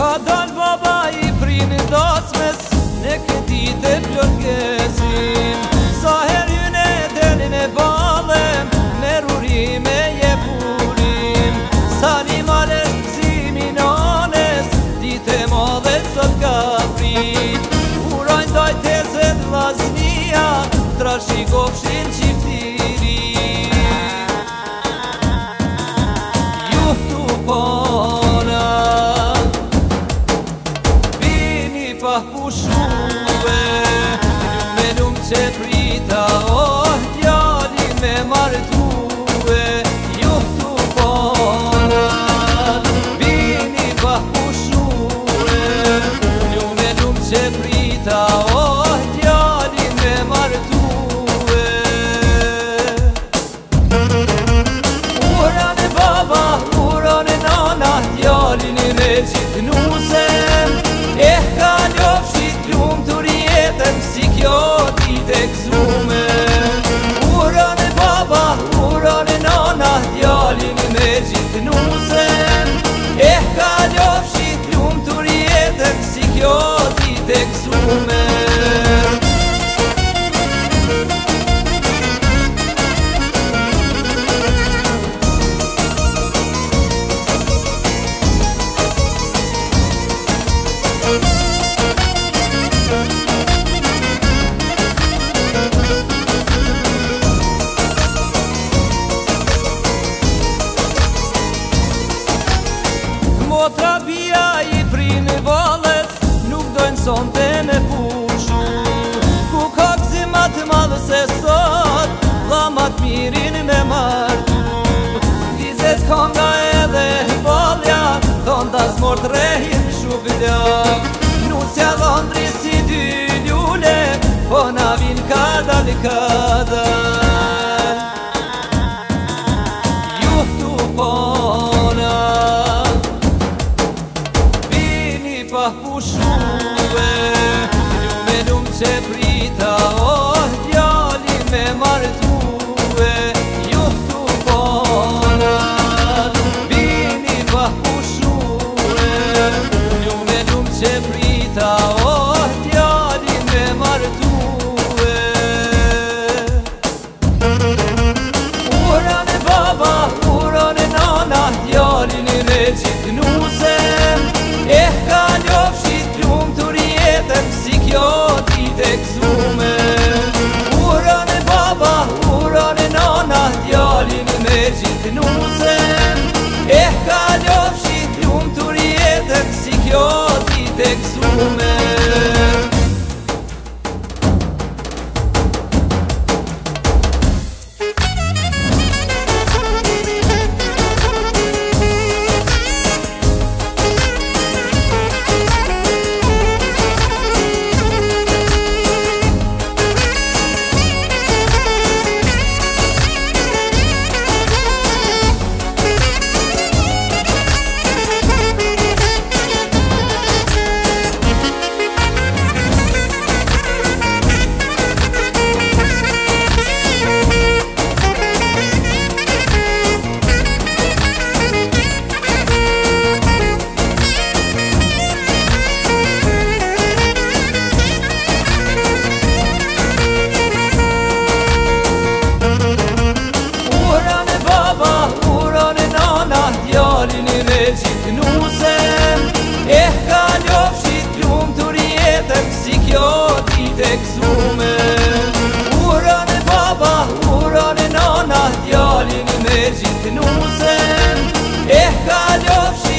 Ka dalë baba i prini dasmes Ne këti të plërgesim Sa her jyne delin e valem Me rurim e jepurim Sa një male zimin anes Dite madhe sot ka prit Urojnë dojtë e zed vaznia Trashi kofshin se prita o djali me martue ju tu po bini pa Do n'te me pushu Ku ka si matë malë se sot Do matë mirin me marë Tizet konga edhe i balja Do n'ta smortë rejim shupë dja Nusja londri si dy njule Po na vinë kada li kada Juftu po pushu se prita o oh, djali me martue ju tu bona vini ju me dum se prita o oh, Nosen e ka